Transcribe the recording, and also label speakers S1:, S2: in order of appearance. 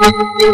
S1: you